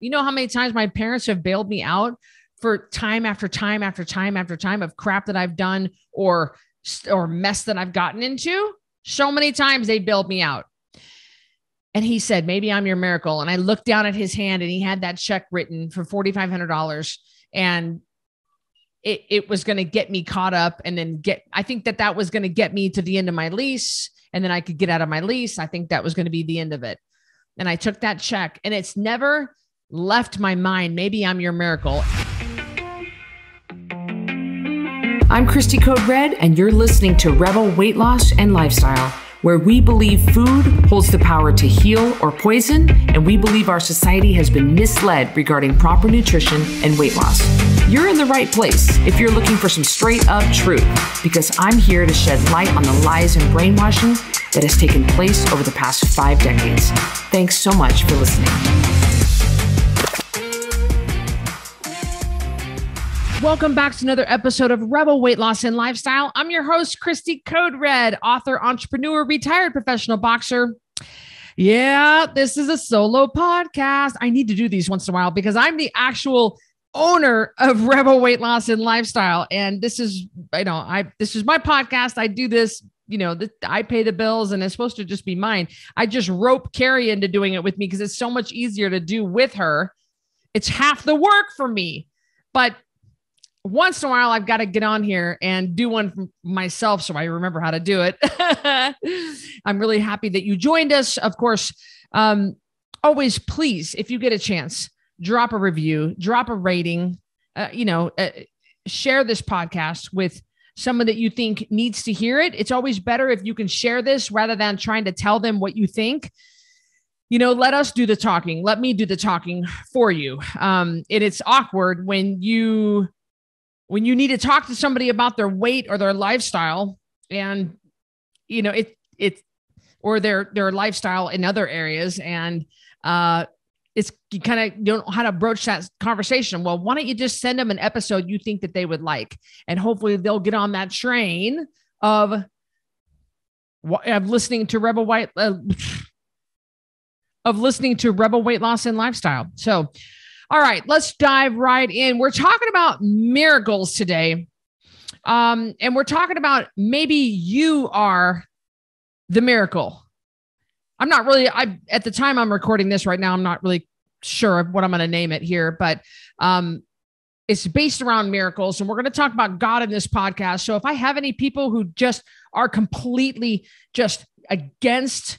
You know how many times my parents have bailed me out for time after time after time after time of crap that I've done or or mess that I've gotten into? So many times they bailed me out. And he said, Maybe I'm your miracle. And I looked down at his hand and he had that check written for $4,500. And it, it was going to get me caught up and then get, I think that that was going to get me to the end of my lease and then I could get out of my lease. I think that was going to be the end of it. And I took that check and it's never left my mind. Maybe I'm your miracle. I'm Cristy Code Red, and you're listening to Rebel Weight Loss and Lifestyle where we believe food holds the power to heal or poison, and we believe our society has been misled regarding proper nutrition and weight loss. You're in the right place if you're looking for some straight up truth, because I'm here to shed light on the lies and brainwashing that has taken place over the past five decades. Thanks so much for listening. Welcome back to another episode of Rebel Weight Loss and Lifestyle. I'm your host, Cristy Code Red, author, entrepreneur, retired professional boxer. Yeah, this is a solo podcast. I need to do these once in a while because I'm the actual owner of Rebel Weight Loss and Lifestyle. And this is, you know, I this is my podcast. I do this, you know, the, I pay the bills and it's supposed to just be mine. I just rope Carrie into doing it with me because it's so much easier to do with her. It's half the work for me. But once in a while I've got to get on here and do one myself so I remember how to do it. I'm really happy that you joined us. Of course, um, always please, if you get a chance, drop a review, drop a rating, uh, you know, uh, share this podcast with someone that you think needs to hear it. It's always better if you can share this rather than trying to tell them what you think you know let us do the talking let me do the talking for you um and it's awkward when you when you need to talk to somebody about their weight or their lifestyle and you know it it or their their lifestyle in other areas and uh it's you kind of don't know how to broach that conversation. Well why don't you just send them an episode you think that they would like? And hopefully they'll get on that train of of listening to rebel white uh, of listening to rebel weight loss and lifestyle. So all right, let's dive right in. We're talking about miracles today. Um, and we're talking about maybe you are the miracle. I'm not really, I at the time I'm recording this right now, I'm not really sure of what I'm going to name it here, but um, it's based around miracles. And we're going to talk about God in this podcast. So if I have any people who just are completely just against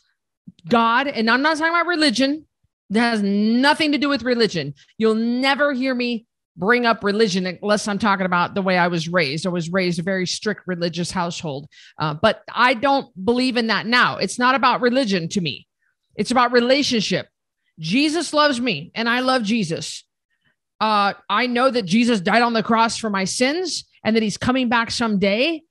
God, and I'm not talking about religion, that has nothing to do with religion. You'll never hear me bring up religion unless I'm talking about the way I was raised. I was raised a very strict religious household, uh, but I don't believe in that now. It's not about religion to me, it's about relationship. Jesus loves me and I love Jesus. Uh, I know that Jesus died on the cross for my sins and that he's coming back someday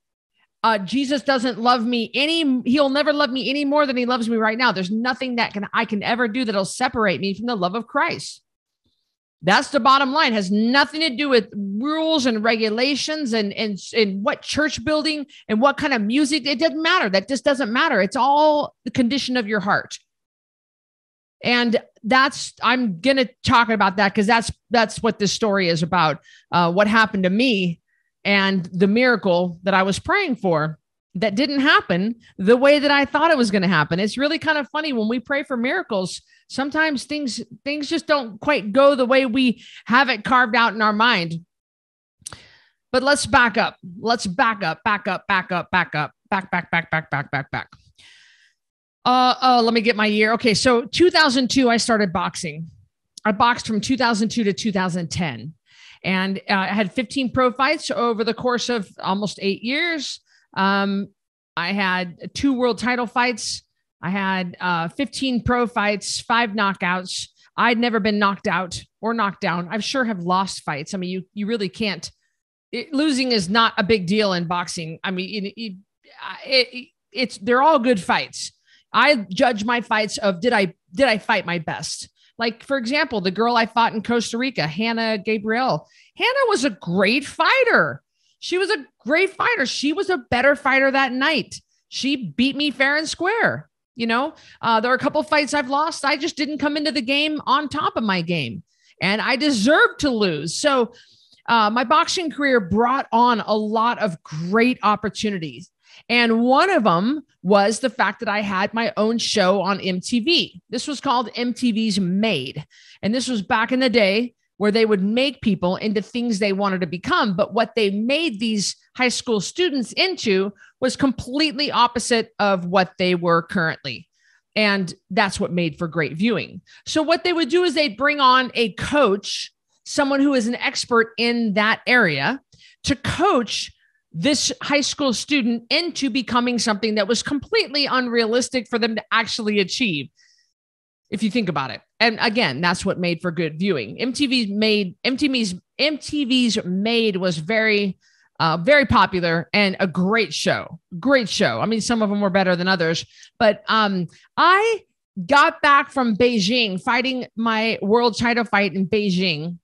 uh, Jesus doesn't love me any, he'll never love me any more than he loves me right now. There's nothing that can I can ever do that'll separate me from the love of Christ. That's the bottom line. Has nothing to do with rules and regulations and, and, and what church building and what kind of music. It doesn't matter. That just doesn't matter. It's all the condition of your heart. And that's I'm gonna talk about that because that's that's what this story is about. Uh, what happened to me and the miracle that I was praying for that didn't happen the way that I thought it was going to happen. It's really kind of funny when we pray for miracles. Sometimes things things just don't quite go the way we have it carved out in our mind. But let's back up. Let's back up, back up, back up, back up, back, back, back, back, back, back, back. Uh, oh, let me get my year. Okay, so 2002, I started boxing. I boxed from 2002 to 2010 and uh, I had 15 pro fights over the course of almost eight years. Um, I had two world title fights. I had uh, 15 pro fights, five knockouts. I'd never been knocked out or knocked down. I sure have lost fights. I mean, you you really can't. It, losing is not a big deal in boxing. I mean, it, it, it's they're all good fights. I judge my fights of did I did I fight my best? Like, for example, the girl I fought in Costa Rica, Hanna Gabriel. Hanna was a great fighter. She was a great fighter. She was a better fighter that night. She beat me fair and square. You know, uh, there are a couple fights I've lost. I just didn't come into the game on top of my game. and I deserved to lose. So, uh, my boxing career brought on a lot of great opportunities. And one of them was the fact that I had my own show on MTV. This was called MTV's Made. And this was back in the day where they would make people into things they wanted to become. But what they made these high school students into was completely opposite of what they were currently. And that's what made for great viewing. So, what they would do is they'd bring on a coach, someone who is an expert in that area, to coach this high school student into becoming something that was completely unrealistic for them to actually achieve if you think about it. And again, that's what made for good viewing. MTV's made MTV's MTV's made was very uh, very popular and a great show. Great show. I mean, some of them were better than others, but um, I got back from Beijing fighting my world title fight in Beijing,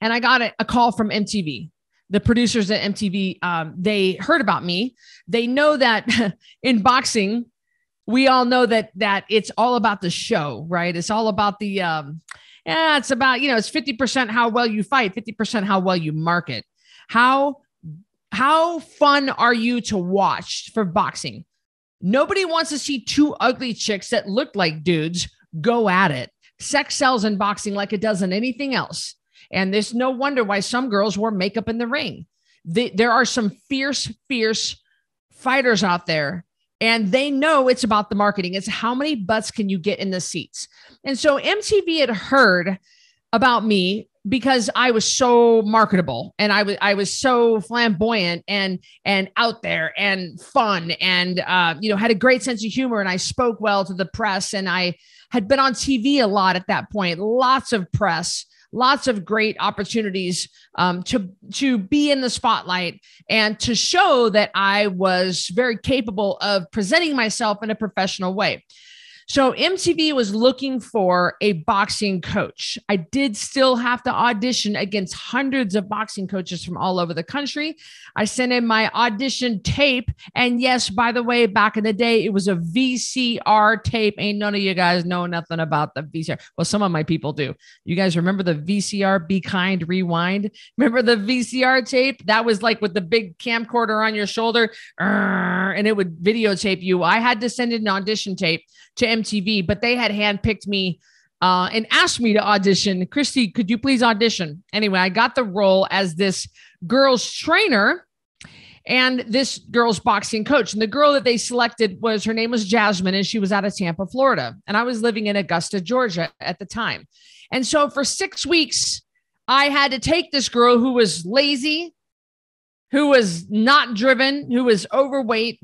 and I got a, a call from MTV. The producers at MTV, um, they heard about me. They know that in boxing, we all know that that it's all about the show, right? It's all about the um yeah, it's about, you know, it's 50% how well you fight, 50% how well you market. How how fun are you to watch for boxing? Nobody wants to see two ugly chicks that look like dudes go at it. Sex sells in boxing like it does in anything else. And there's no wonder why some girls wear makeup in the ring. The, there are some fierce, fierce fighters out there and they know it's about the marketing. It's how many butts can you get in the seats. And so MTV had heard about me because I was so marketable and I was I was so flamboyant and and out there and fun and uh, you know had a great sense of humor and I spoke well to the press and I had been on TV a lot at that point, lots of press lots of great opportunities um, to to be in the spotlight and to show that I was very capable of presenting myself in a professional way. So MTV was looking for a boxing coach. I did still have to audition against hundreds of boxing coaches from all over the country. I sent in my audition tape. And yes, by the way, back in the day, it was a VCR tape. Ain't none of you guys know nothing about the VCR. Well, some of my people do. You guys remember the VCR Be Kind Rewind? Remember the VCR tape? That was like with the big camcorder on your shoulder and it would videotape you. I had to send in an audition tape to MTV, but they had handpicked me uh, and asked me to audition. Cristy, could you please audition? Anyway, I got the role as this girl's trainer and this girl's boxing coach. And the girl that they selected was her name was Jasmine, and she was out of Tampa, Florida. And I was living in Augusta, Georgia at the time. And so for six weeks, I had to take this girl who was lazy, who was not driven, who was overweight,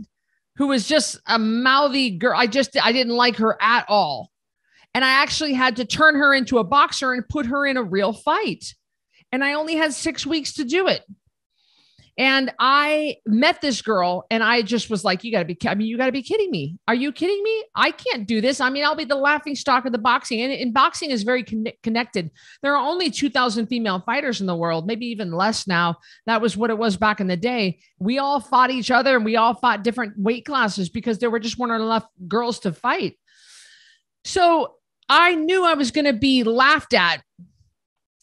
who was just a mouthy girl. I just I didn't like her at all. And I actually had to turn her into a boxer and put her in a real fight. And I only had 6 weeks to do it. And I met this girl and I just was like, you got to be, I mean, you got to be kidding me. Are you kidding me? I can't do this. I mean, I'll be the laughing stock of the boxing. And, and boxing is very con- connected. There are only 2,000 female fighters in the world, maybe even less now. That was what it was back in the day. We all fought each other and we all fought different weight classes because there were just weren't enough girls to fight. So I knew I was going to be laughed at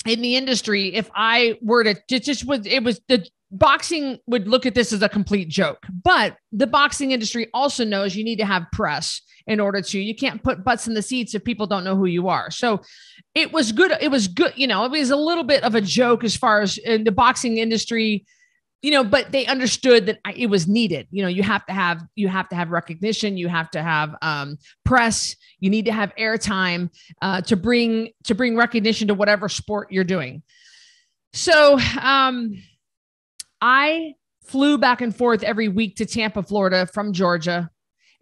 in the industry if I were to just was it was the boxing would look at this as a complete joke, but the boxing industry also knows you need to have press in order to. You can't put butts in the seats if people don't know who you are. So it was good. It was good. You know, it was a little bit of a joke as far as in the boxing industry. You know, but they understood that it was needed. You know, you have to have you have to have recognition. You have to have um, press. You need to have airtime uh, to bring to bring recognition to whatever sport you're doing. So, um, I flew back and forth every week to Tampa, Florida from Georgia.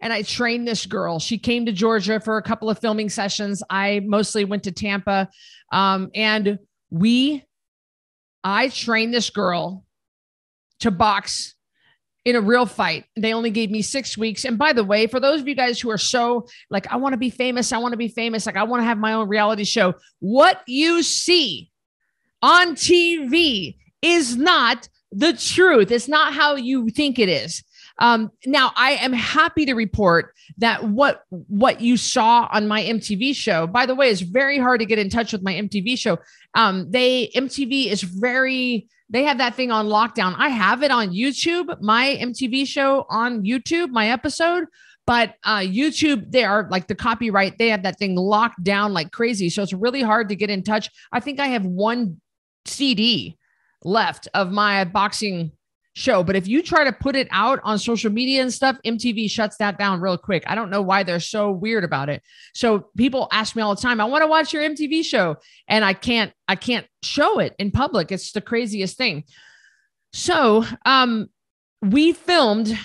And I trained this girl. She came to Georgia for a couple of filming sessions. I mostly went to Tampa. Um, and we, I trained this girl to box in a real fight. They only gave me six weeks. And by the way, for those of you guys who are so like, I want to be famous, I want to be famous, like, I want to have my own reality show, what you see on TV is not the truth. It's not how you think it is. Um, now I am happy to report that what what you saw on my MTV show, by the way, is very hard to get in touch with my MTV show. Um, they MTV is very they have that thing on lockdown. I have it on YouTube, my MTV show on YouTube, my episode. But uh, YouTube, they are like the copyright, they have that thing locked down like crazy. So it's really hard to get in touch. I think I have one CD left of my boxing show. But if you try to put it out on social media and stuff, MTV shuts that down real quick. I don't know why they're so weird about it. So people ask me all the time, I want to watch your MTV show and I can't I can't show it in public. It's the craziest thing. So, um we filmed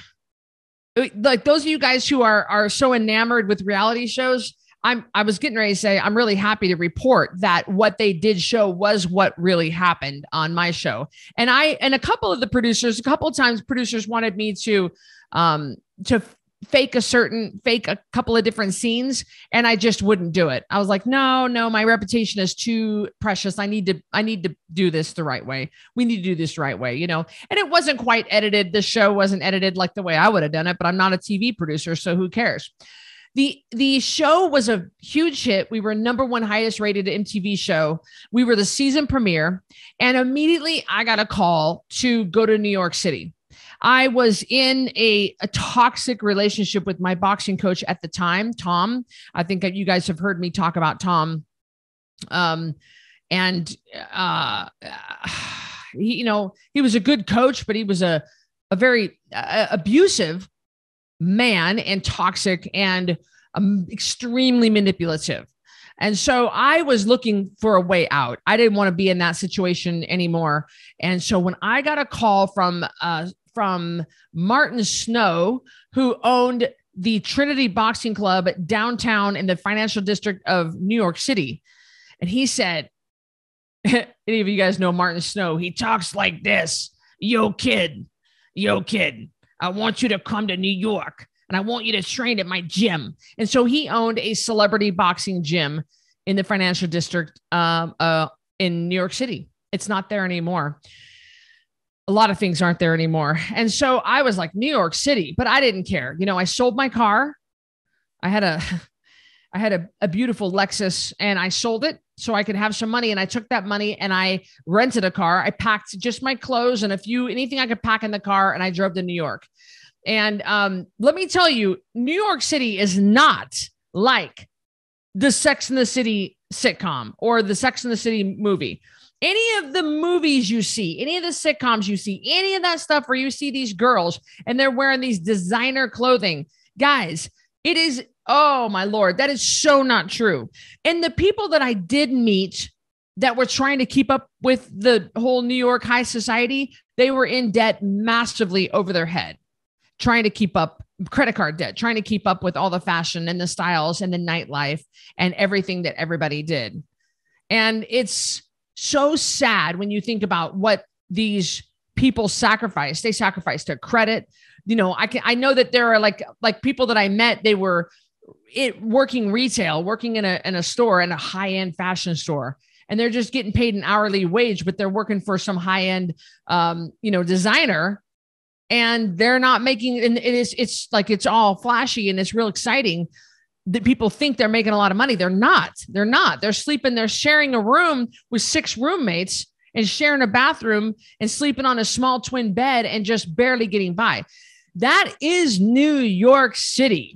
like those of you guys who are are so enamored with reality shows, I'm I was getting ready to say I'm really happy to report that what they did show was what really happened on my show. And I and a couple of the producers, a couple of times producers wanted me to um to fake a certain fake a couple of different scenes and I just wouldn't do it. I was like, "No, no, my reputation is too precious. I need to I need to do this the right way. We need to do this right way, you know." And it wasn't quite edited. The show wasn't edited like the way I would have done it, but I'm not a TV producer, so who cares? The the show was a huge hit. We were number one highest rated MTV show. We were the season premiere and immediately I got a call to go to New York City I was in a, a toxic relationship with my boxing coach at the time, Tom. I think that you guys have heard me talk about Tom. Um, and uh, he, you know, he was a good coach, but he was a a very uh, abusive man and toxic and um, extremely manipulative. And so I was looking for a way out. I didn't want to be in that situation anymore. And so when I got a call from uh, from Martin Snow, who owned the Trinity Boxing Club downtown in the financial district of New York City. And he said, Any of you guys know Martin Snow? He talks like this Yo, kid, yo, kid, I want you to come to New York and I want you to train at my gym. And so he owned a celebrity boxing gym in the financial district um, uh, in New York City. It's not there anymore a lot of things aren't there anymore. And so I was like, New York City, but I didn't care. You know, I sold my car. I had a I had a, a beautiful Lexus and I sold it so I could have some money. And I took that money and I rented a car. I packed just my clothes and a few anything I could pack in the car, and I drove to New York. And um, let me tell you, New York City is not like the Sex and the City sitcom or the Sex and the City movie any of the movies you see, any of the sitcoms you see, any of that stuff where you see these girls and they're wearing these designer clothing, guys, it is, oh my Lord, that is so not true. And the people that I did meet that were trying to keep up with the whole New York high society, they were in debt massively over their head, trying to keep up credit card debt, trying to keep up with all the fashion and the styles and the nightlife and everything that everybody did. And it's, so sad when you think about what these people sacrifice. They sacrifice their credit. You know, I can I know that there are like like people that I met, they were it working retail, working in a in a store in a high-end fashion store. And they're just getting paid an hourly wage, but they're working for some high-end um, you know, designer and they're not making and it is it's like it's all flashy and it's real exciting that people think they're making a lot of money. They're not. They're not. They're sleeping, they're sharing a room with six roommates and sharing a bathroom and sleeping on a small twin bed and just barely getting by. That is New York City.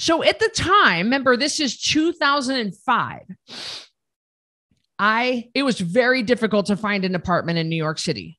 So at the time, remember this is 2005. I it was very difficult to find an apartment in New York City.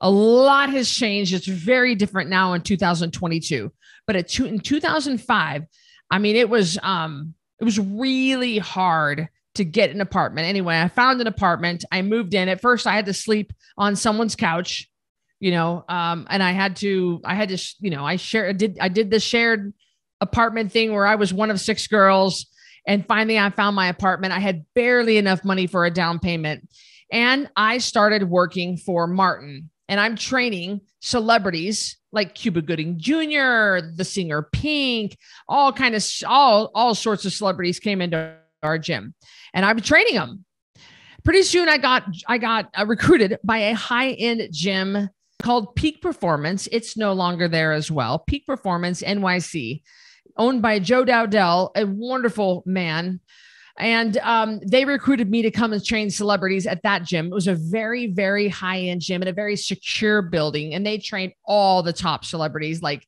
A lot has changed. It's very different now in 2022. But at two, in 2005, I mean, it was um it was really hard to get an apartment. Anyway, I found an apartment. I moved in. At first, I had to sleep on someone's couch, you know, um, and I had to, I had to, you know, I share, I did, I did the shared apartment thing where I was one of six girls. And finally, I found my apartment. I had barely enough money for a down payment. And I started working for Martin, and I'm training celebrities like Cuba Gooding Jr., the singer Pink, all kind of all all sorts of celebrities came into our gym, and I'm training them. Pretty soon, I got I got uh, recruited by a high end gym called Peak Performance. It's no longer there as well. Peak Performance NYC, owned by Joe Dowdell, a wonderful man. And um, they recruited me to come and train celebrities at that gym. It was a very, very high end gym in a very secure building. And they trained all the top celebrities like,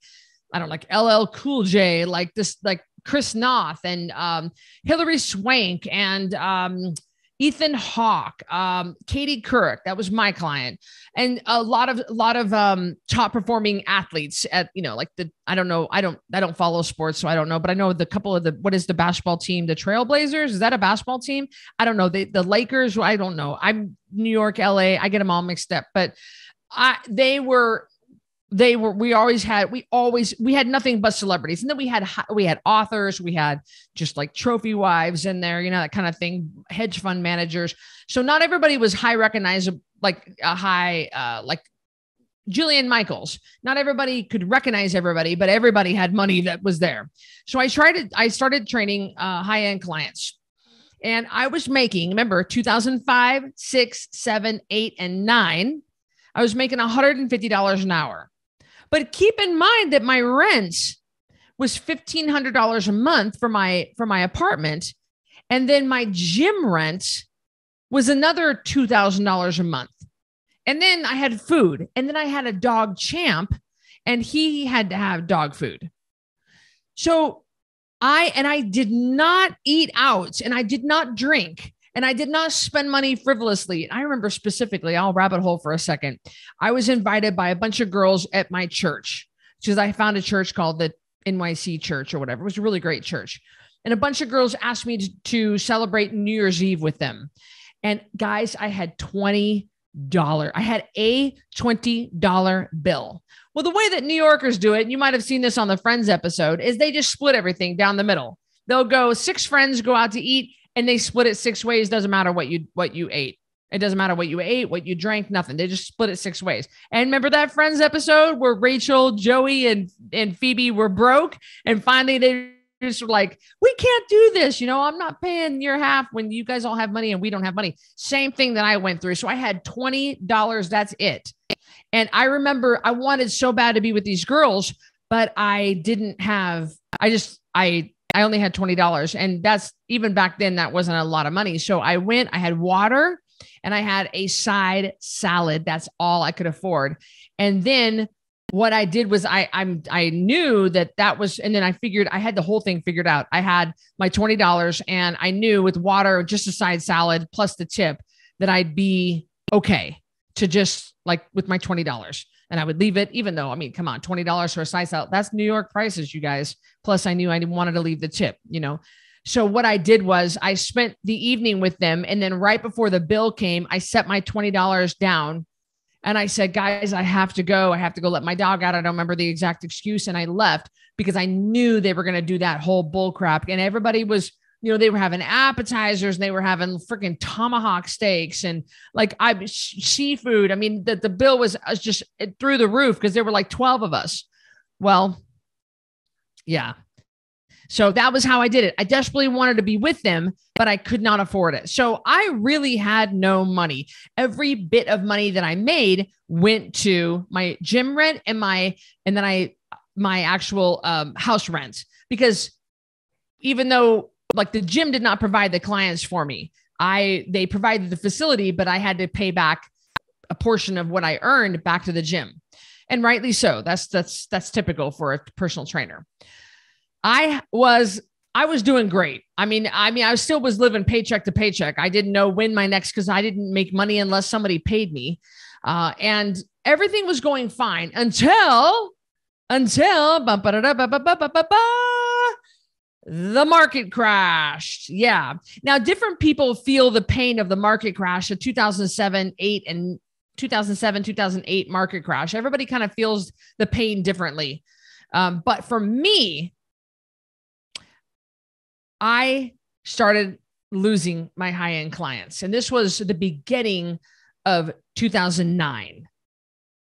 I don't know, like LL Cool J, like this, like Chris Noth and um, Hilary Swank and um, Ethan Hawke, um, Katie Couric, that was my client, and a lot of a lot of um, top performing athletes at you know like the I don't know I don't I don't follow sports so I don't know but I know the couple of the what is the basketball team? The Trailblazers? Is that a basketball team? I don't know. The the Lakers I don't know. I'm New York LA I get them all mixed up but I they were they were we always had we always we had nothing but celebrities and then we had we had authors we had just like trophy wives in there you know that kind of thing hedge fund managers so not everybody was high recognizable like a high uh like Jillian Michaels. Not everybody could recognize everybody, but everybody had money that was there. So I tried to, I started training uh, high end clients. And I was making, remember, 2005, six, seven, eight, and nine. I was making $150 an hour. But keep in mind that my rent was $1500 a month for my for my apartment and then my gym rent was another $2000 a month. And then I had food and then I had a dog champ and he had to have dog food. So I and I did not eat out and I did not drink and I did not spend money frivolously. I remember specifically, I'll rabbit hole for a second. I was invited by a bunch of girls at my church because I found a church called the NYC Church or whatever. It was a really great church. And a bunch of girls asked me to, to celebrate New Year's Eve with them. And guys, I had $20. I had a $20 bill. Well, the way that New Yorkers do it, you might have seen this on the Friends episode, is they just split everything down the middle. They'll go six friends go out to eat and they split it six ways. Doesn't matter what you what you ate. It doesn't matter what you ate, what you drank, nothing. They just split it six ways. And remember that Friends episode where Rachel, Joey, and and Phoebe were broke, and finally they just were like, "We can't do this." You know, I'm not paying your half when you guys all have money and we don't have money. Same thing that I went through. So I had twenty dollars. That's it. And I remember I wanted so bad to be with these girls, but I didn't have. I just I I only had $20. And that's even back then, that wasn't a lot of money. So I went, I had water and I had a side salad. That's all I could afford. And then what I did was I I'm I knew that that was and then I figured I had the whole thing figured out. I had my $20 and I knew with water just a side salad plus the tip that I'd be okay to just like with my $20 and I would leave it, even though, I mean, come on, $20 for a slice out. That's New York prices, you guys. Plus, I knew I didn't wanted to leave the tip, you know. So what I did was I spent the evening with them. And then right before the bill came, I set my $20 down and I said, guys, I have to go. I have to go let my dog out. I don't remember the exact excuse. And I left because I knew they were going to do that whole bull crap. And everybody was you know, they were having appetizers and they were having freaking tomahawk steaks and like I seafood. I mean, the, the bill was, was just through the roof because there were like 12 of us. Well, yeah. So that was how I did it. I desperately wanted to be with them, but I could not afford it. So I really had no money. Every bit of money that I made went to my gym rent and my, and then I, my actual um, house rent because even though like the gym did not provide the clients for me. I they provided the facility, but I had to pay back a portion of what I earned back to the gym. And rightly so. That's that's that's typical for a personal trainer. I was I was doing great. I mean, I mean, I still was living paycheck to paycheck. I didn't know when my next because I didn't make money unless somebody paid me, uh, and everything was going fine until until the market crashed. Yeah. Now, different people feel the pain of the market crash, the 2007, 8, and 2007, 2008 market crash. Everybody kind of feels the pain differently. Um, but for me, I started losing my high end clients. And this was the beginning of 2009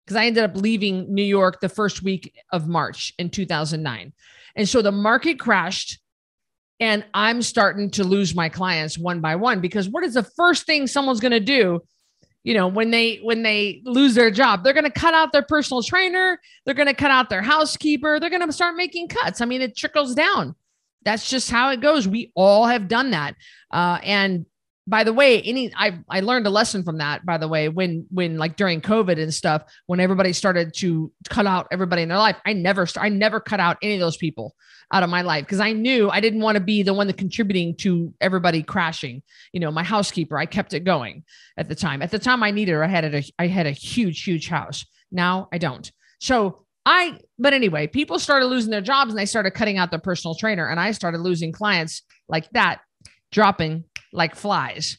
because I ended up leaving New York the first week of March in 2009. And so the market crashed and I'm starting to lose my clients one by one because what is the first thing someone's going to do? You know when they when they lose their job they're going to cut out their personal trainer they're going to cut out their housekeeper they're going to start making cuts. I mean it trickles down. That's just how it goes. We all have done that. Uh, and by the way, any I I learned a lesson from that. By the way, when when like during COVID and stuff, when everybody started to cut out everybody in their life, I never I never cut out any of those people out of my life because I knew I didn't want to be the one that contributing to everybody crashing. You know, my housekeeper, I kept it going at the time. At the time I needed her, I had a I had a huge huge house. Now I don't. So I, but anyway, people started losing their jobs and they started cutting out their personal trainer, and I started losing clients like that, dropping like flies.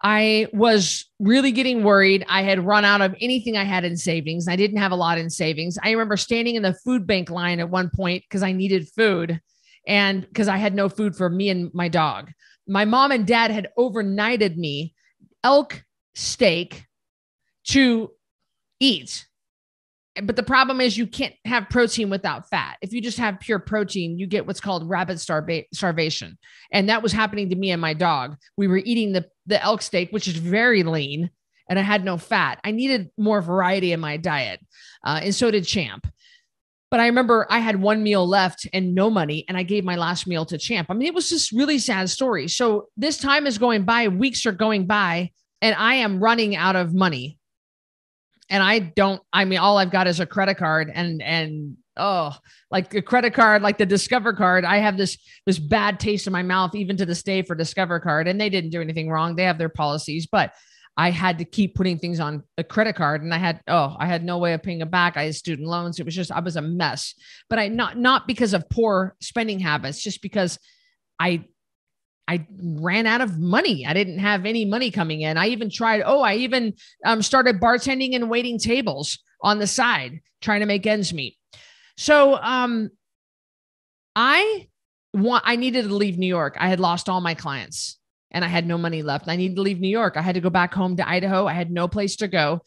I was really getting worried. I had run out of anything I had in savings. I didn't have a lot in savings. I remember standing in the food bank line at one point because I needed food and because I had no food for me and my dog. My mom and dad had overnighted me elk steak to eat but the problem is you can't have protein without fat. If you just have pure protein, you get what's called rabbit starva- starvation. And that was happening to me and my dog. We were eating the, the elk steak, which is very lean, and I had no fat. I needed more variety in my diet. Uh, and so did Champ. But I remember I had one meal left and no money, and I gave my last meal to Champ. I mean, it was just really sad story. So this time is going by, weeks are going by, and I am running out of money and I don't, I mean, all I've got is a credit card and, and, oh, like a credit card, like the Discover card. I have this, this bad taste in my mouth, even to this day for Discover card. And they didn't do anything wrong. They have their policies, but I had to keep putting things on a credit card and I had, oh, I had no way of paying it back. I had student loans. It was just, I was a mess, but I not, not because of poor spending habits, just because I I ran out of money. I didn't have any money coming in. I even tried, oh, I even um, started bartending and waiting tables on the side, trying to make ends meet. So um, I want, I needed to leave New York. I had lost all my clients and I had no money left. I needed to leave New York. I had to go back home to Idaho. I had no place to go.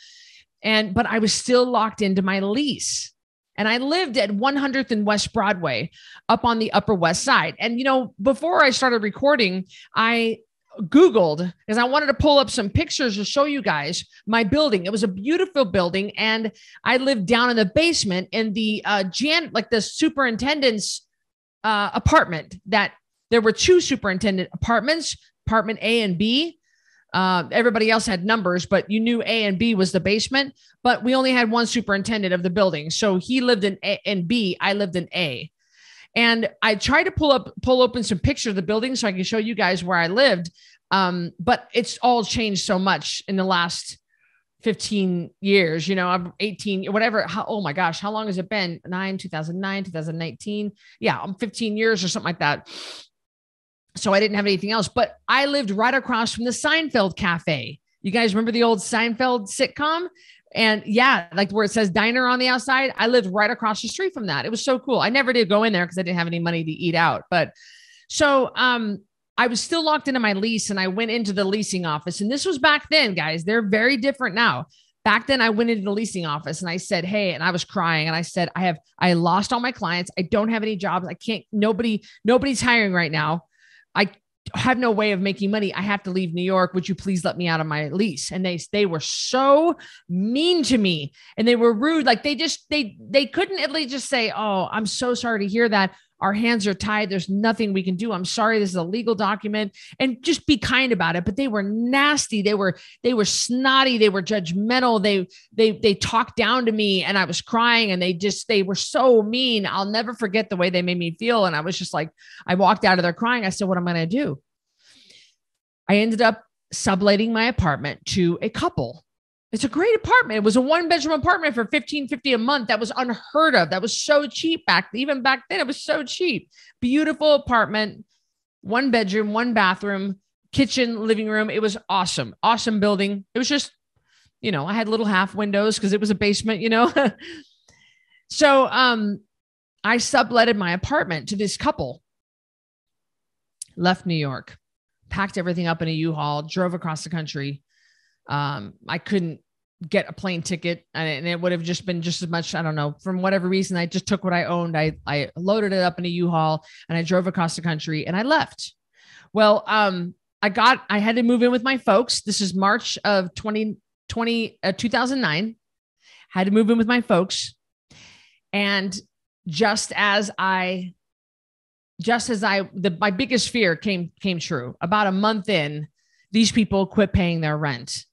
And, but I was still locked into my lease. And I lived at 100th and West Broadway up on the Upper West Side. And, you know, before I started recording, I Googled because I wanted to pull up some pictures to show you guys my building. It was a beautiful building. And I lived down in the basement in the uh, Jan, like the superintendent's uh, apartment that there were two superintendent apartments, apartment A and B. Uh, everybody else had numbers, but you knew A and B was the basement. But we only had one superintendent of the building, so he lived in A and B. I lived in A. And I tried to pull up, pull open some pictures of the building so I can show you guys where I lived. Um, but it's all changed so much in the last 15 years, you know, I'm 18, whatever. How, oh my gosh, how long has it been? Nine, 2009, 2019. Yeah, I'm 15 years or something like that so I didn't have anything else. But I lived right across from the Seinfeld Cafe. You guys remember the old Seinfeld sitcom? And yeah, like where it says diner on the outside, I lived right across the street from that. It was so cool. I never did go in there because I didn't have any money to eat out. But so um, I was still locked into my lease and I went into the leasing office. And this was back then, guys. They're very different now. Back then, I went into the leasing office and I said, Hey, and I was crying and I said, I have, I lost all my clients. I don't have any jobs. I can't, nobody, nobody's hiring right now. I have no way of making money. I have to leave New York. Would you please let me out of my lease? And they they were so mean to me and they were rude. Like they just they they couldn't at least just say, "Oh, I'm so sorry to hear that." Our hands are tied. There's nothing we can do. I'm sorry. This is a legal document and just be kind about it. But they were nasty. They were, they were snotty. They were judgmental. They, they, they talked down to me and I was crying and they just, they were so mean. I'll never forget the way they made me feel. And I was just like, I walked out of there crying. I said, what am I going to do? I ended up subletting my apartment to a couple it's a great apartment. It was a one bedroom apartment for 1550 a month. That was unheard of. That was so cheap back even back then. It was so cheap. Beautiful apartment, one bedroom, one bathroom, kitchen, living room. It was awesome. Awesome building. It was just, you know, I had little half windows because it was a basement, you know. so um I subletted my apartment to this couple. Left New York, packed everything up in a U-Haul, drove across the country um, I couldn't get a plane ticket and it would have just been just as much i don't know from whatever reason i just took what i owned i i loaded it up in a u-haul and i drove across the country and i left well um I got, I had to move in with my folks. This is March of 2020, uh, 2009. Had to move in with my folks. And just as I, just as I, the, my biggest fear came, came true about a month in, these people quit paying their rent.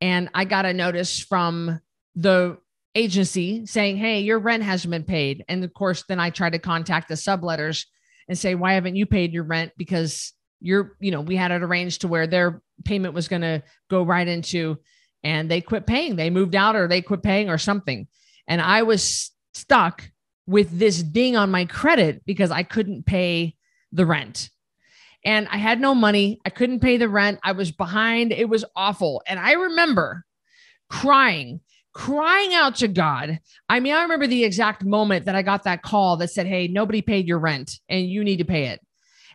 And I got a notice from the agency saying, Hey, your rent hasn't been paid. And of course, then I tried to contact the subletters and say, Why haven't you paid your rent? Because you're, you know, we had it arranged to where their payment was going to go right into, and they quit paying. They moved out or they quit paying or something. And I was stuck with this ding on my credit because I couldn't pay the rent. And I had no money. I couldn't pay the rent. I was behind. It was awful. And I remember crying crying out to God. I mean, I remember the exact moment that I got that call that said, Hey, nobody paid your rent and you need to pay it.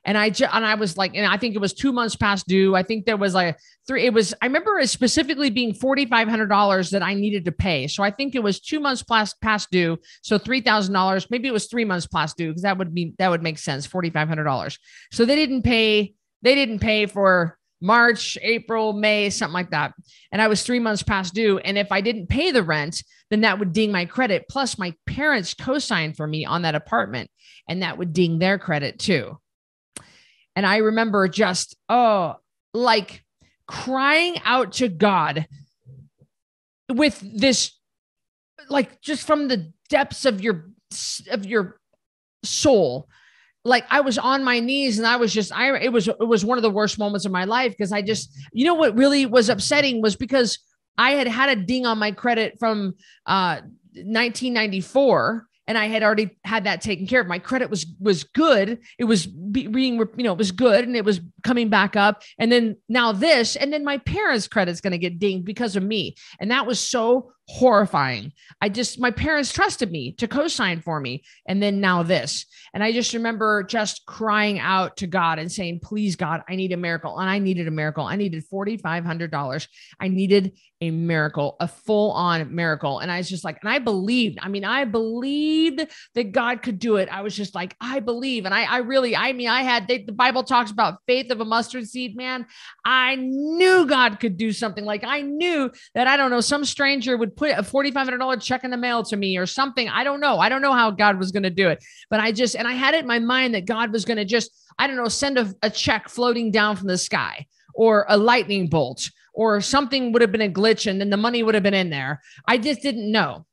And I just, and I was like, and I think it was two months past due. I think there was like three, it was, I remember it specifically being $4,500 that I needed to pay. So I think it was two months past, past due. So $3,000, maybe it was three months past due because that would be, that would make sense. $4,500. So they didn't pay, they didn't pay for March, April, May, something like that. And I was three months past due. And if I didn't pay the rent, then that would ding my credit. Plus, my parents co signed for me on that apartment, and that would ding their credit too. And I remember just, oh, like crying out to God with this, like just from the depths of your of your soul. Like I was on my knees and I was just I it was it was one of the worst moments of my life because I just you know what really was upsetting was because I had had a ding on my credit from uh 1994 and I had already had that taken care of. My credit was was good. It was being you know it was good and it was coming back up. And then now this, and then my parents' credit's going to get dinged because of me, and that was so horrifying. I just my parents trusted me to co-sign for me, and then now this, and I just remember just crying out to God and saying, "Please, God, I need a miracle," and I needed a miracle. I needed forty five hundred dollars. I needed a miracle, a full on miracle, and I was just like, and I believed. I mean, I believed that God could do it. I was just like, I believe, and I, I really, I mean, I had they, the Bible talks about faith of a mustard seed, man. I knew God could do something. Like I knew that I don't know, some stranger would put a $4,500 check in the mail to me or something. I don't know. I don't know how God was going to do it, but I just, and I had it in my mind that God was going to just, I don't know, send a, a check floating down from the sky or a lightning bolt or something would have been a glitch and then the money would have been in there. I just didn't know.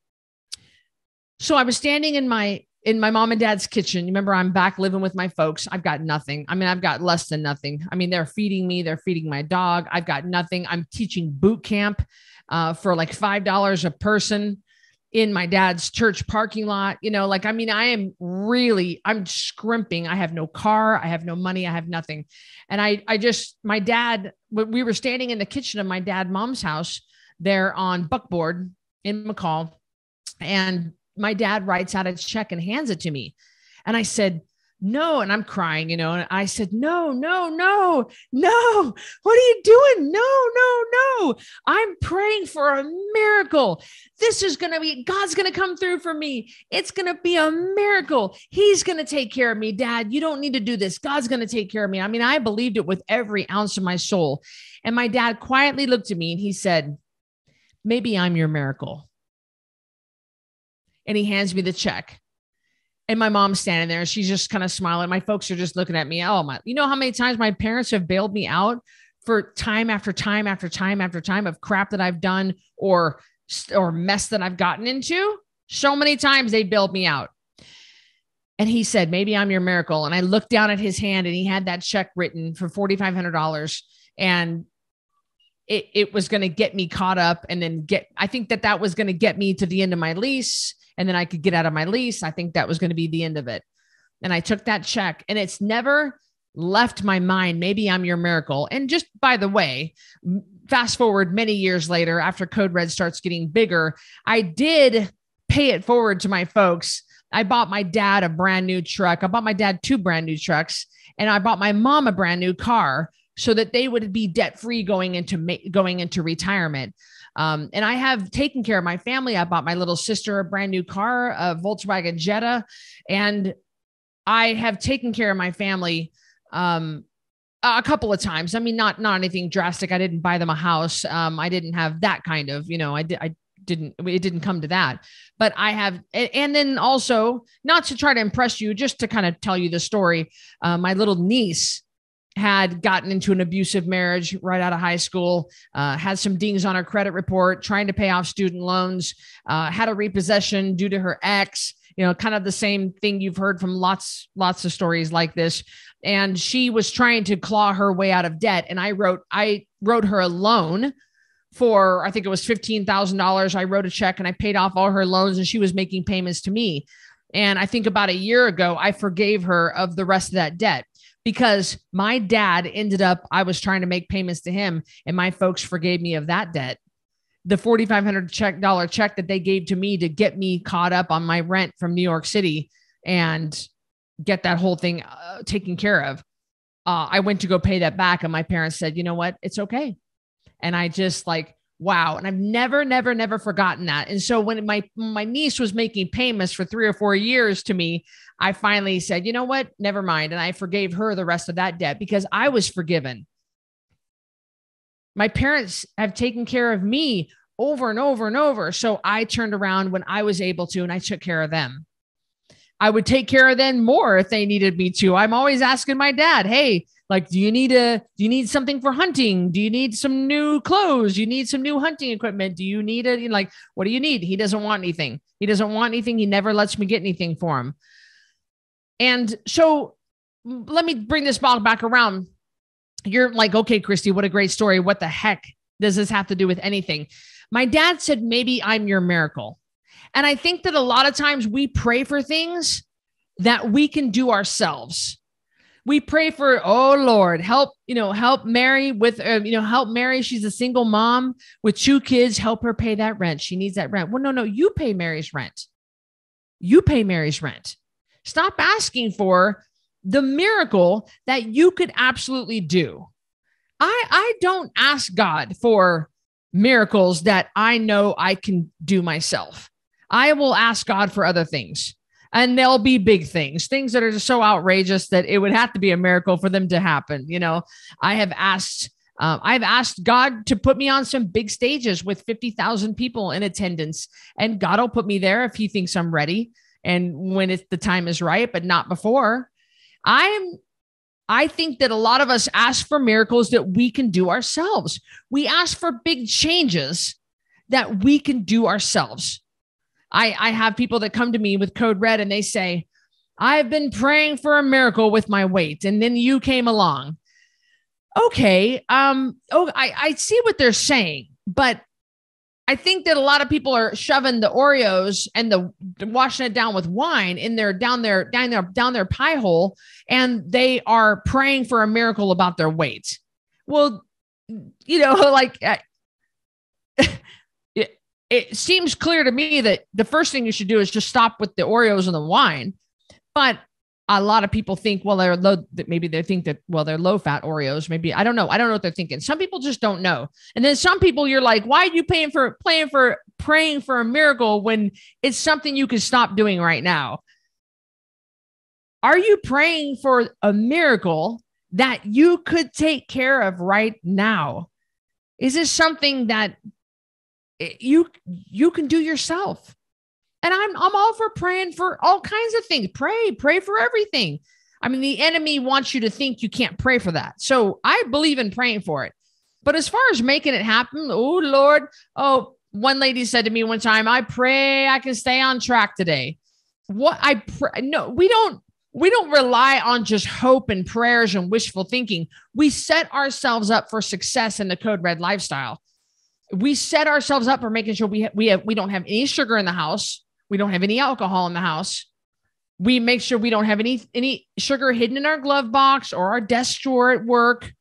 So I was standing in my in my mom and dad's kitchen. Remember I'm back living with my folks. I've got nothing. I mean, I've got less than nothing. I mean, they're feeding me, they're feeding my dog. I've got nothing. I'm teaching boot camp uh, for like $5 a person in my dad's church parking lot. You know, like, I mean, I am really, I'm scrimping. I have no car. I have no money. I have nothing. And I, I just, my dad, we were standing in the kitchen of my dad, mom's house there on Buckboard in McCall. And my dad writes out a check and hands it to me. And I said, no. And I'm crying, you know. And I said, no, no, no, no. What are you doing? No, no, no. I'm praying for a miracle. This is going to be, God's going to come through for me. It's going to be a miracle. He's going to take care of me, Dad. You don't need to do this. God's going to take care of me. I mean, I believed it with every ounce of my soul. And my dad quietly looked at me and he said, maybe I'm your miracle and he hands me the check. And my mom's standing there and she's just kind of smiling. My folks are just looking at me. Oh my, you know how many times my parents have bailed me out for time after time after time after time of crap that I've done or or mess that I've gotten into? So many times they bailed me out. And he said, Maybe I'm your miracle. And I looked down at his hand and he had that check written for $4,500. And it, it was going to get me caught up and then get, I think that that was going to get me to the end of my lease and then I could get out of my lease. I think that was going to be the end of it. And I took that check and it's never left my mind. Maybe I'm your miracle. And just by the way, fast forward many years later, after Code Red starts getting bigger, I did pay it forward to my folks. I bought my dad a brand new truck. I bought my dad two brand new trucks and I bought my mom a brand new car so that they would be debt free going into going into retirement. Um, and I have taken care of my family. I bought my little sister a brand new car, a Volkswagen Jetta, and I have taken care of my family um, a couple of times. I mean, not not anything drastic. I didn't buy them a house. Um, I didn't have that kind of, you know, I did I didn't it didn't come to that. But I have and then also not to try to impress you, just to kind of tell you the story. Uh, my little niece had gotten into an abusive marriage right out of high school, uh, had some dings on her credit report, trying to pay off student loans, uh, had a repossession due to her ex. You know, kind of the same thing you've heard from lots, lots of stories like this. And she was trying to claw her way out of debt. And i wrote i wrote her a loan for i think it was $15000 i wrote a check and i paid off all her loans and she was making payments to me. And i think about a year ago i forgave her of the rest of that debt because my dad ended up i was trying to make payments to him and my folks forgave me of that debt the 4500 check dollar check that they gave to me to get me caught up on my rent from new york city and get that whole thing uh, taken care of. Uh, I went to go pay that back, and my parents said, "You know what? It's okay." And I just like, wow. And I've never, never, never forgotten that. And so when my my niece was making payments for three or four years to me, I finally said, "You know what? Never mind." And I forgave her the rest of that debt because I was forgiven. My parents have taken care of me over and over and over. So I turned around when I was able to and I took care of them. I would take care of them more if they needed me to. I'm always asking my dad, hey, like, do you need a do you need something for hunting? Do you need some new clothes? You need some new hunting equipment? Do you need it? Like, what do you need? He doesn't want anything. He doesn't want anything. He never lets me get anything for him. And so let me bring this ball back around. You're like, okay, Cristy, what a great story. What the heck does this have to do with anything? My dad said, maybe I'm your miracle. And I think that a lot of times we pray for things that we can do ourselves. We pray for, oh Lord, help, you know, help Mary with, uh, you know, help Mary. She's a single mom with two kids. Help her pay that rent. She needs that rent. Well, no, no, you pay Mary's rent. You pay Mary's rent. Stop asking for the miracle that you could absolutely do. I, I don't ask God for miracles that I know I can do myself. I will ask God for other things. And they'll be big things, things that are just so outrageous that it would have to be a miracle for them to happen. You know, I have asked um, I've asked God to put me on some big stages with 50,000 people in attendance, and God will put me there if He thinks I'm ready and when the time is right, but not before. I'm I think that a lot of us ask for miracles that we can do ourselves. We ask for big changes that we can do ourselves. I, I have people that come to me with code red and they say, I've been praying for a miracle with my weight. And then you came along. Okay. Um, oh, I, I see what they're saying, but I think that a lot of people are shoving the Oreos and the washing it down with wine in their down their down their down their pie hole, and they are praying for a miracle about their weight. Well, you know, like it seems clear to me that the first thing you should do is just stop with the Oreos and the wine. But a lot of people think, well, they're low, that maybe they think that, well, they're low fat Oreos. Maybe I don't know. I don't know what they're thinking. Some people just don't know. And then some people you're like, why are you paying for playing for praying for a miracle when it's something you could stop doing right now? Are you praying for a miracle that you could take care of right now? Is this something that you you can do yourself. And I'm I'm all for praying for all kinds of things. Pray, pray for everything. I mean, the enemy wants you to think you can't pray for that. So I believe in praying for it. But as far as making it happen, oh Lord, oh, one lady said to me one time, I pray I can stay on track today. What I pray, no, we don't we don't rely on just hope and prayers and wishful thinking. We set ourselves up for success in the code red lifestyle we set ourselves up for making sure we ha- we have we don't have any sugar in the house. We don't have any alcohol in the house. We make sure we don't have any any sugar hidden in our glove box or our desk drawer at work.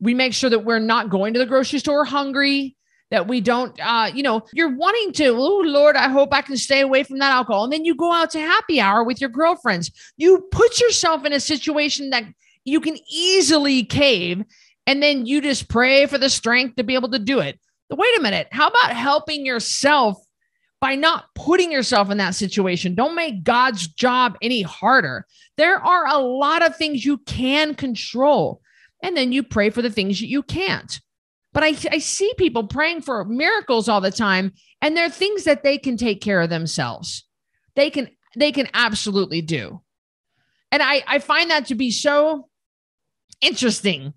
We make sure that we're not going to the grocery store hungry. That we don't, uh, you know, you're wanting to. Oh Lord, I hope I can stay away from that alcohol. And then you go out to happy hour with your girlfriends. You put yourself in a situation that you can easily cave, and then you just pray for the strength to be able to do it wait a minute. How about helping yourself by not putting yourself in that situation? Don't make God's job any harder. There are a lot of things you can control. And then you pray for the things that you can't. But I, I see people praying for miracles all the time, and there are things that they can take care of themselves. They can they can absolutely do. And I, I find that to be so interesting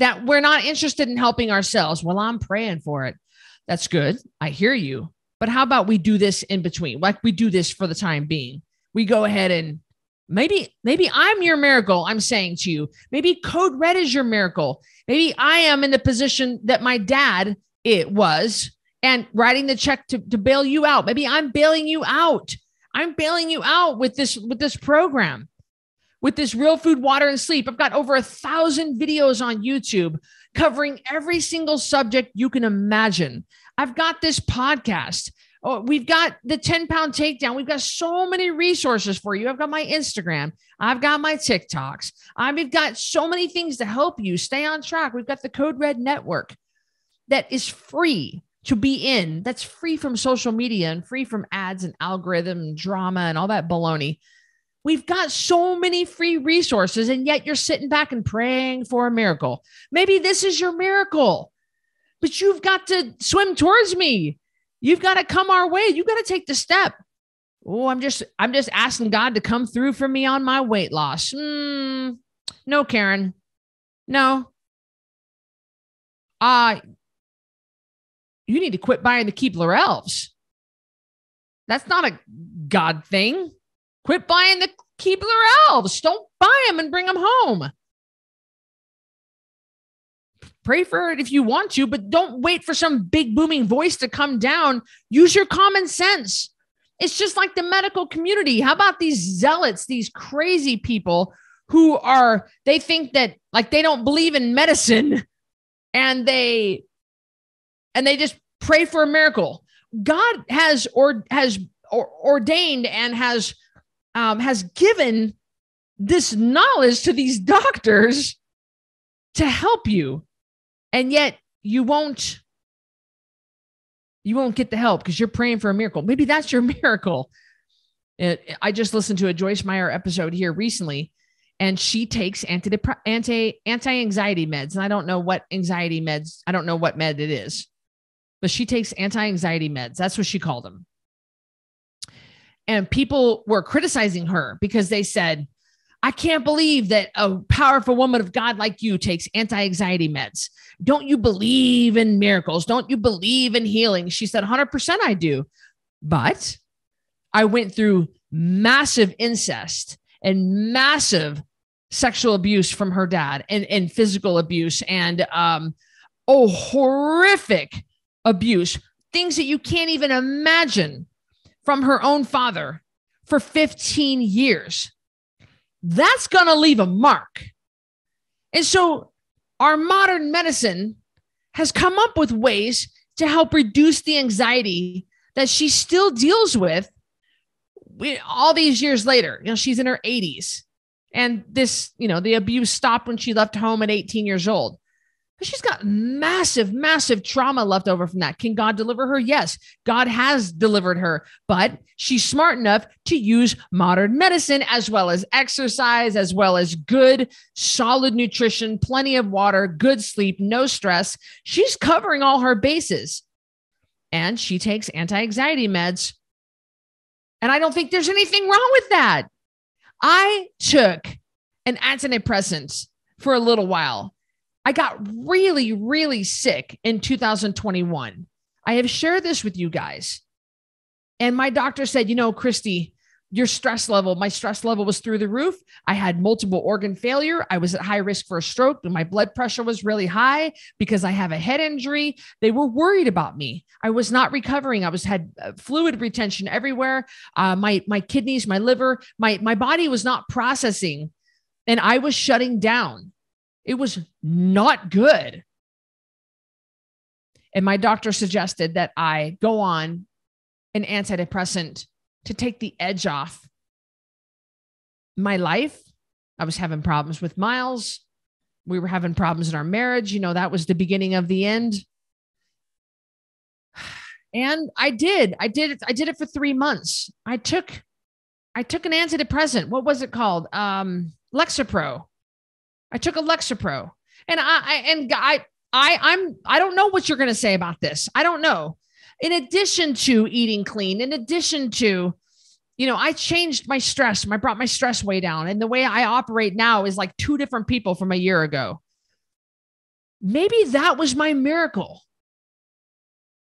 that we're not interested in helping ourselves. Well, I'm praying for it. That's good. I hear you. But how about we do this in between? Like we do this for the time being. We go ahead and maybe maybe I'm your miracle. I'm saying to you. Maybe code red is your miracle. Maybe I am in the position that my dad it was and writing the check to, to bail you out. Maybe I'm bailing you out. I'm bailing you out with this with this program with this real food, water, and sleep. I've got over a thousand videos on YouTube covering every single subject you can imagine. I've got this podcast. Oh, we've got the 10 pound takedown. We've got so many resources for you. I've got my Instagram. I've got my TikToks. I've got so many things to help you stay on track. We've got the Code Red Network that is free to be in, that's free from social media and free from ads and algorithm and drama and all that baloney. We've got so many free resources, and yet you're sitting back and praying for a miracle. Maybe this is your miracle, but you've got to swim towards me. You've got to come our way. You've got to take the step. Oh, I'm just, I'm just asking God to come through for me on my weight loss. Mm, no, Karen. No. Uh, you need to quit buying the Keebler elves. That's not a God thing. Quit buying the Keebler elves. Don't buy them and bring them home. Pray for it if you want to, but don't wait for some big booming voice to come down. Use your common sense. It's just like the medical community. How about these zealots, these crazy people who are, they think that like they don't believe in medicine and they, and they just pray for a miracle. God has or has or, ordained and has um, has given this knowledge to these doctors to help you. And yet you won't you won't get the help because you're praying for a miracle. Maybe that's your miracle. It, i just listened to a joyce meyer episode here recently and she takes anti anti anti-anxiety meds. And i don't know what anxiety meds i don't know what med it is but she takes anti-anxiety meds. That's what she called them and people were criticizing her because they said, I can't believe that a powerful woman of God like you takes anti anxiety meds. Don't you believe in miracles? Don't you believe in healing? She said, 100% I do. But I went through massive incest and massive sexual abuse from her dad and, and physical abuse and um, oh, horrific abuse, things that you can't even imagine from her own father for 15 years. That's going to leave a mark. And so our modern medicine has come up with ways to help reduce the anxiety that she still deals with all these years later. You know, she's in her 80s. And this, you know, the abuse stopped when she left home at 18 years old she's got massive, massive trauma left over from that. Can God deliver her? Yes, God has delivered her, but she's smart enough to use modern medicine as well as exercise, as well as good, solid nutrition, plenty of water, good sleep, no stress. She's covering all her bases. And she takes anti anxiety meds. And I don't think there's anything wrong with that. I took an antidepressant for a little while I got really, really sick in 2021. I have shared this with you guys. And my doctor said, you know, Cristy, your stress level, my stress level was through the roof. I had multiple organ failure. I was at high risk for a stroke. My blood pressure was really high because I have a head injury. They were worried about me. I was not recovering. I was had uh, fluid retention everywhere. Uh, my my kidneys, my liver, my my body was not processing, and I was shutting down. It was not good. And my doctor suggested that I go on an antidepressant to take the edge off my life. I was having problems with Miles. We were having problems in our marriage. You know, that was the beginning of the end. And I did. I did it. I did it for three months. I took I took an antidepressant. What was it called? Um, Lexapro. I took a Lexapro And I, I and I I I'm I don't know what you're going to say about this. I don't know. In addition to eating clean, in addition to you know, I changed my stress. I brought my stress way down. And the way I operate now is like two different people from a year ago. Maybe that was my miracle.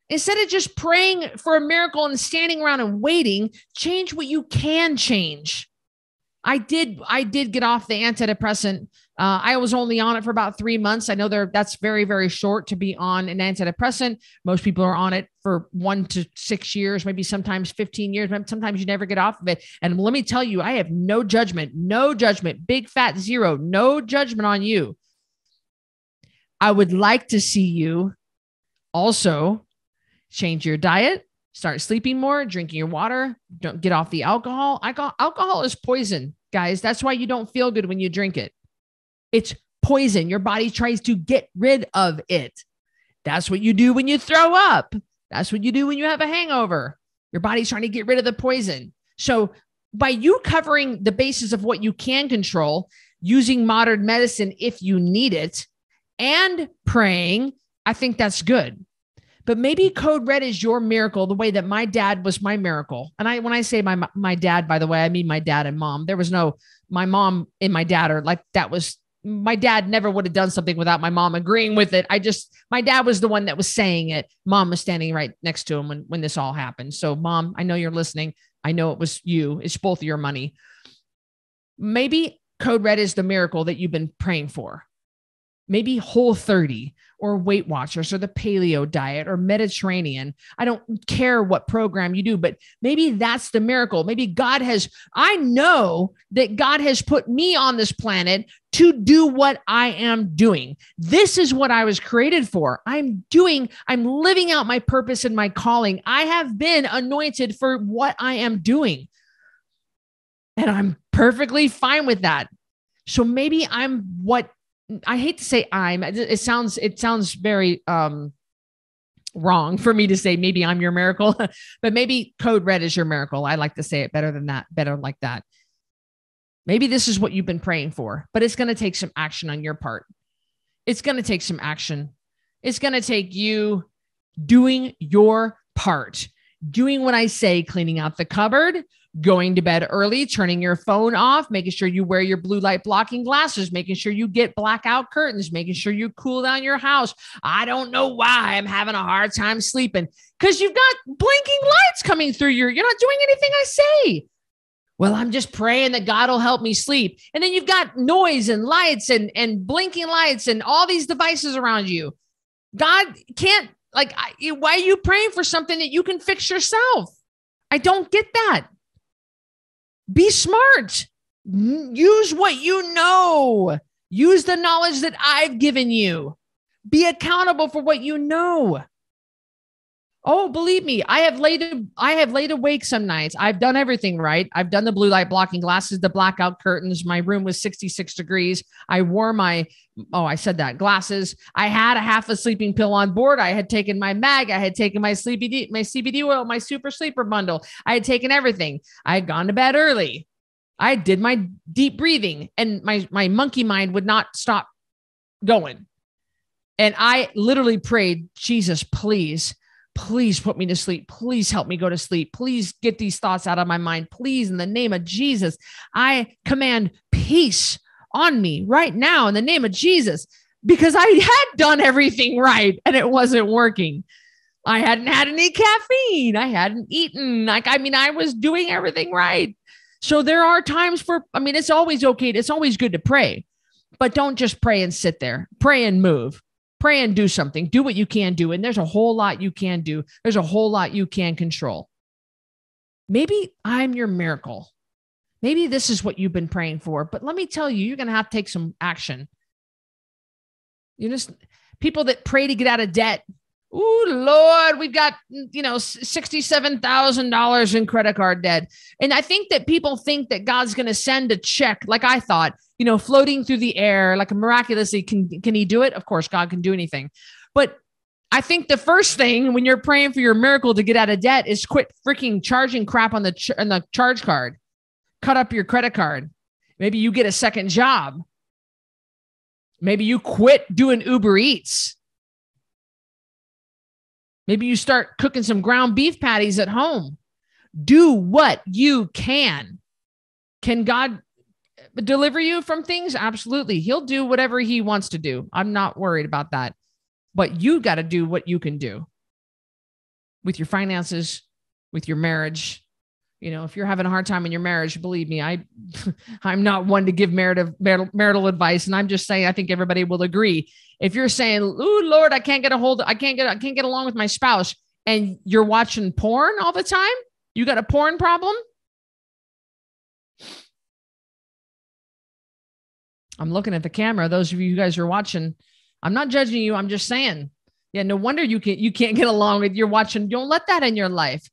Instead of just praying for a miracle and standing around and waiting, change what you can change. I did I did get off the antidepressant uh, I was only on it for about three months. I know there that's very, very short to be on an antidepressant. Most people are on it for one to six years, maybe sometimes 15 years. Sometimes you never get off of it. And let me tell you, I have no judgment, no judgment, big fat zero, no judgment on you. I would like to see you also change your diet, start sleeping more, drinking your water, don't get off the alcohol. Alcohol is poison, guys. That's why you don't feel good when you drink it. It's poison. Your body tries to get rid of it. That's what you do when you throw up. That's what you do when you have a hangover. Your body's trying to get rid of the poison. So, by you covering the basis of what you can control, using modern medicine if you need it, and praying, I think that's good. But maybe code red is your miracle, the way that my dad was my miracle. And I, when I say my my dad, by the way, I mean my dad and mom. There was no my mom and my dad are like that was my dad never would have done something without my mom agreeing with it. I just, my dad was the one that was saying it. Mom was standing right next to him when, when this all happened. So, mom, I know you're listening. I know it was you. It's both your money. Maybe Code Red is the miracle that you've been praying for. Maybe Whole 30 or Weight Watchers or the paleo diet or Mediterranean. I don't care what program you do, but maybe that's the miracle. Maybe God has, I know that God has put me on this planet to do what I am doing. This is what I was created for. I'm doing, I'm living out my purpose and my calling. I have been anointed for what I am doing. And I'm perfectly fine with that. So maybe I'm what I hate to say I'm. It sounds it sounds very um wrong for me to say maybe I'm your miracle, but maybe code red is your miracle. I like to say it better than that, better like that. Maybe this is what you've been praying for, but it's going to take some action on your part. It's going to take some action. It's going to take you doing your part, doing what I say, cleaning out the cupboard, going to bed early, turning your phone off, making sure you wear your blue light blocking glasses, making sure you get blackout curtains, making sure you cool down your house. I don't know why I'm having a hard time sleeping because you've got blinking lights coming through your, you're not doing anything I say. Well, I'm just praying that God will help me sleep. And then you've got noise and lights and, and blinking lights and all these devices around you. God can't, like, why are you praying for something that you can fix yourself? I don't get that. Be smart. Use what you know. Use the knowledge that I've given you. Be accountable for what you know. Oh, believe me, I have laid I have laid awake some nights. I've done everything right. I've done the blue light blocking glasses, the blackout curtains. My room was 66 degrees. I wore my oh, I said that glasses. I had a half a sleeping pill on board. I had taken my mag. I had taken my sleepy my CBD oil, my super sleeper bundle. I had taken everything. I had gone to bed early. I did my deep breathing, and my my monkey mind would not stop going. And I literally prayed, Jesus, please please put me to sleep. Please help me go to sleep. Please get these thoughts out of my mind. Please, in the name of Jesus, I command peace on me right now in the name of Jesus because I had done everything right and it wasn't working. I hadn't had any caffeine. I hadn't eaten. Like, I mean, I was doing everything right. So there are times for, I mean, it's always okay. It's always good to pray, but don't just pray and sit there. Pray and move pray and do something. Do what you can do. And there's a whole lot you can do, there's a whole lot you can control. Maybe I'm your miracle. Maybe this is what you've been praying for, but let me tell you, you're going to have to take some action. You just people that pray to get out of debt. Oh Lord, we've got you know sixty-seven thousand dollars in credit card debt, and I think that people think that God's going to send a check, like I thought you know, floating through the air, like miraculously, can can he do it? Of course, God can do anything. But I think the first thing when you're praying for your miracle to get out of debt is quit freaking charging crap on the ch- on the charge card. Cut up your credit card. Maybe you get a second job. Maybe you quit doing Uber Eats. Maybe you start cooking some ground beef patties at home. Do what you can. Can God deliver you from things? Absolutely. He'll do whatever he wants to do. I'm not worried about that. But you got to do what you can do with your finances, with your marriage. You know, if you're having a hard time in your marriage, believe me, I I'm not one to give marital, marital, marital advice and I'm just saying I think everybody will agree. If you're saying, "Ooh, Lord, I can't get a hold I can't get I can't get along with my spouse," and you're watching porn all the time, you got a porn problem? I'm looking at the camera. Those of you guys are watching, I'm not judging you. I'm just saying. Yeah, no wonder you can't you can't get along with you're watching. Don't let that in your life.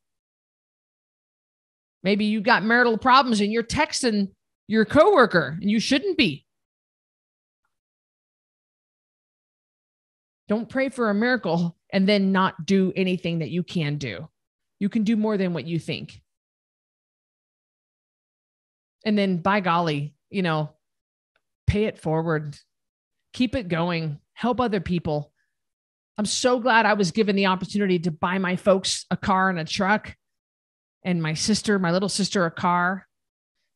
Maybe you got marital problems and you're texting your coworker and you shouldn't be. Don't pray for a miracle and then not do anything that you can do. You can do more than what you think. And then by golly, you know, pay it forward, keep it going, help other people. I'm so glad I was given the opportunity to buy my folks a car and a truck, and my sister, my little sister, a car,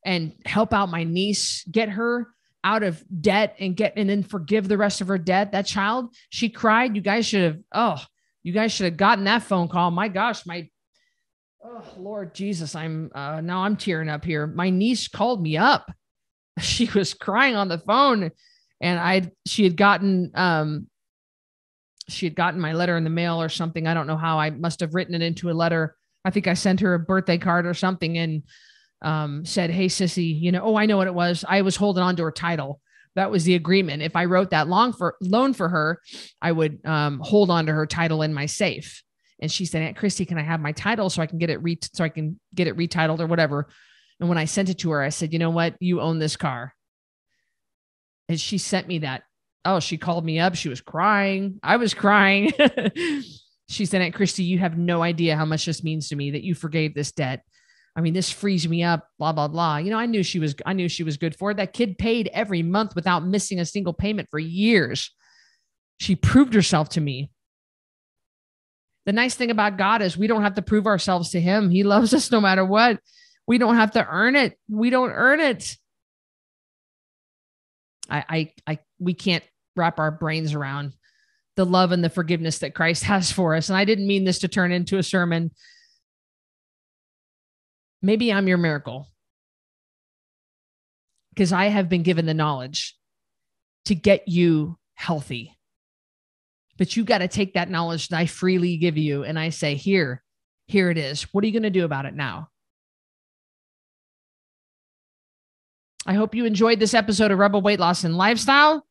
and help out my niece, get her out of debt and get and then forgive the rest of her debt. That child, she cried. You guys should have, oh, you guys should have gotten that phone call. My gosh, my oh Lord Jesus, I'm uh now I'm tearing up here. My niece called me up she was crying on the phone and I she had gotten um she had gotten my letter in the mail or something. I don't know how. I must have written it into a letter. I think I sent her a birthday card or something and um, said, Hey, sissy, you know, oh, I know what it was. I was holding on to her title. That was the agreement. If I wrote that long for loan for her, I would um, hold on to her title in my safe. And she said, Aunt Cristy, can I have my title so I can get it re- so I can get it retitled or whatever? And when I sent it to her, I said, you know what? You own this car. And she sent me that. Oh, she called me up. She was crying. I was crying. she said, Aunt Cristy, you have no idea how much this means to me that you forgave this debt. I mean, this frees me up, blah, blah, blah. You know, I knew she was, I knew she was good for it. That kid paid every month without missing a single payment for years. She proved herself to me. The nice thing about God is we don't have to prove ourselves to him. He loves us no matter what. We don't have to earn it. We don't earn it. I, I, I, we can't wrap our brains around the love and the forgiveness that Christ has for us. And I didn't mean this to turn into a sermon. Maybe I'm your miracle because I have been given the knowledge to get you healthy. But you got to take that knowledge that I freely give you and I say, here, here it is. What are you going to do about it now? I hope you enjoyed this episode of Rebel Weight Loss and Lifestyle.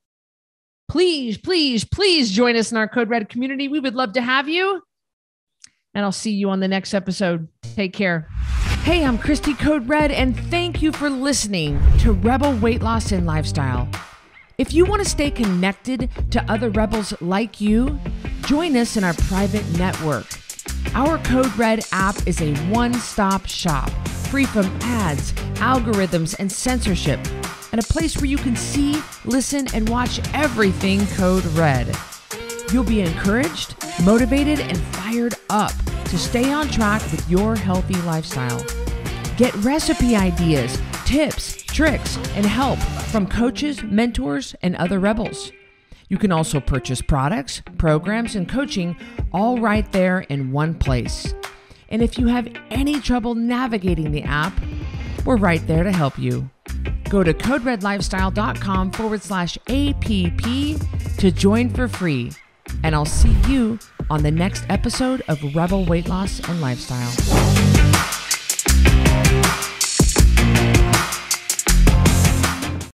Please, please, please join us in our Code Red community. We would love to have you. And I'll see you on the next episode. Take care. Hey, I'm Cristy Code Red, and thank you for listening to Rebel Weight Loss and Lifestyle. If you want to stay connected to other rebels like you, join us in our private network. Our Code Red app is a one stop shop free from ads, algorithms, and censorship, and a place where you can see, listen, and watch everything Code Red. You'll be encouraged, motivated, and fired up to stay on track with your healthy lifestyle. Get recipe ideas, tips, tricks, and help from coaches, mentors, and other rebels. You can also purchase products, programs, and coaching all right there in one place. And if you have any trouble navigating the app, we're right there to help you. Go to coderedlifestyle.com forward slash APP to join for free. And I'll see you on the next episode of Rebel Weight Loss and Lifestyle.